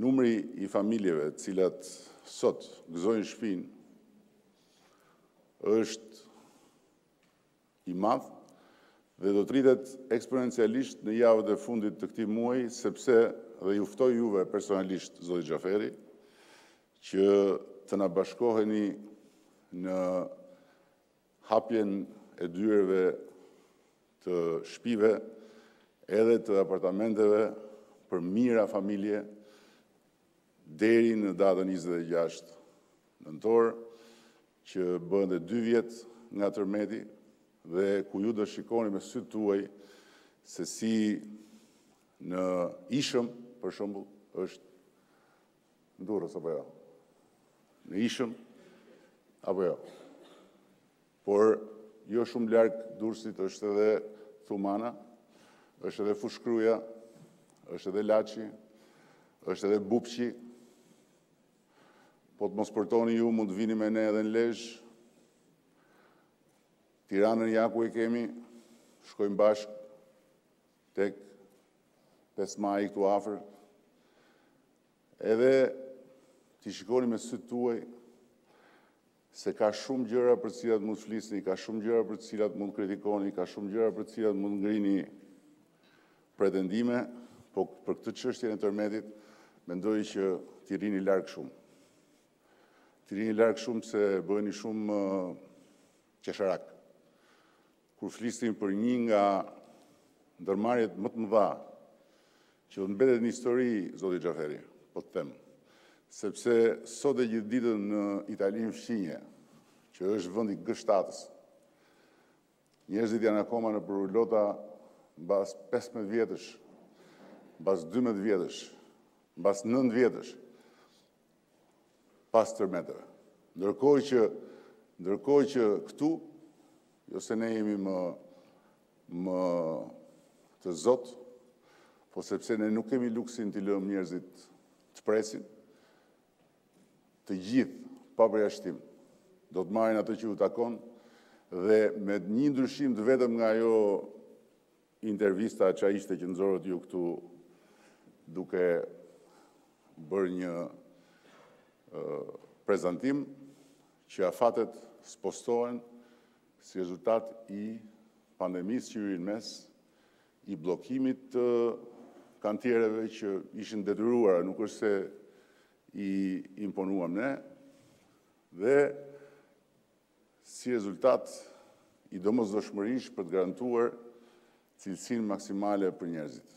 Numri i familjeve të cilat sot gëzojnë shpinë është i madhë dhe do të rritet eksponencialisht në javët e fundit të këtij muaji, sepse dhe ju ftoj juve personalisht, zoti Xhaferi, që të na bashkoheni në hapjen e dyerve të shpive edhe të apartamenteve për mijëra familje deri në datën 26 nëntor që bëhen dhe dy vjet nga tërmeti dhe ku ju do shikoni me sytë tuaj se si në Ishëm për shembull është Në Durrës apo jo? Në Ishëm apo jo? Por jo shumë larg Durrësit është edhe Thumana, është edhe Fushkruja, është edhe Laçi, është edhe Bubqi. Po të mos përtoni ju, mund të vini me ne edhe në Lezhë. Tiranën ja ku e kemi, shkojmë bashkë. tek Pesë Maji këtu afër, edhe t'i shikoni me sytë tuaj se ka shumë gjëra për të cilat mund të flisni, ka shumë gjëra për të cilat mund të kritikoni, ka shumë gjëra për të cilat mund të ngrini pretendime, po për këtë çështjen e tërmetit, mendoj që t'i rrini larg shumë. T'i rrini larg shumë se bëheni shumë qesharak. Kur flisni për një nga ndërmarrjet më të mëdha që do të mbetet në histori, zoti Xhaferi, po të them, sepse sot e gjithë ditën në Italinë fqinje, që është vendi G-shtatës, njerëzit janë akoma nëpër rulota mbas 15 vjetësh, mbas 12 vjetësh, mbas 9 vjetësh, pas tërmeteve. Ndërkohë që, ndërkohë që këtu, jo se ne jemi më, më të zot, po sepse ne nuk kemi luksin t'i lëmë njerëzit të presin, të gjithë, pa përjashtim, do të marrin atë që u takon, dhe me një ndryshim të vetëm nga ajo Intervista ça ishte që nxorët ju këtu duke bërë një prezantim që afatet spostohen si rezultat i pandemisë që hyri në mes, i bllokimit të kantiereve që ishin të detyruara, nuk është se i imponuam ne dhe si rezultat i domosdoshmërisë për të garantuar cilësinë maksimale për njerëzit.